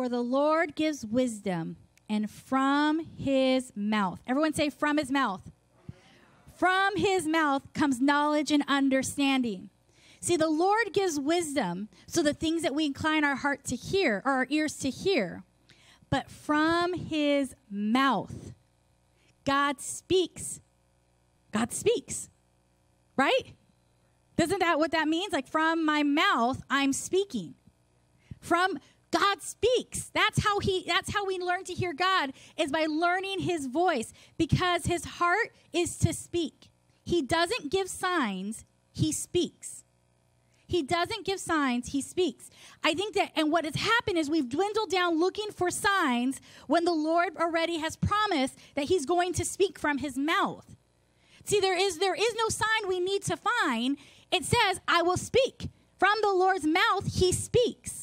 For the Lord gives wisdom, and from his mouth, everyone say, from his mouth. From his mouth comes knowledge and understanding. See, the Lord gives wisdom, so the things that we incline our heart to hear, or our ears to hear. But from his mouth, God speaks. God speaks. Right? Isn't that what that means? Like from my mouth, I'm speaking. From God speaks. That's how he that's how we learn to hear God is by learning his voice because his heart is to speak. He doesn't give signs, he speaks. He doesn't give signs, he speaks. I think that, and what has happened is we've dwindled down looking for signs when the Lord already has promised that he's going to speak from his mouth. See, there is there is no sign we need to find. It says, I will speak. From the Lord's mouth, he speaks.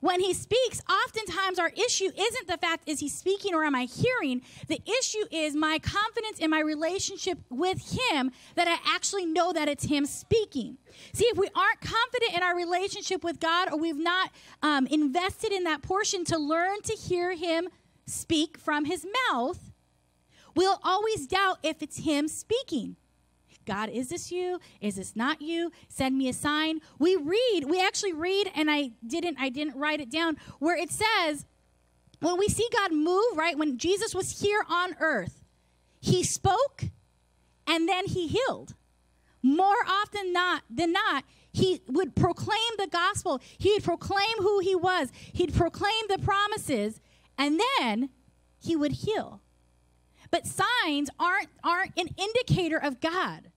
When he speaks, oftentimes our issue isn't the fact is he speaking or am I hearing? The issue is my confidence in my relationship with him that I actually know that it's him speaking. See, if we aren't confident in our relationship with God or we've not um, invested in that portion to learn to hear him speak from his mouth, we'll always doubt if it's him speaking. God, is this you? Is this not you? Send me a sign. We read, we actually read, and I didn't, I didn't write it down, where it says, when we see God move, right, when Jesus was here on earth, he spoke and then he healed. More often not than not, he would proclaim the gospel. He would proclaim who he was. He'd proclaim the promises, and then he would heal. But signs aren't, aren't an indicator of God.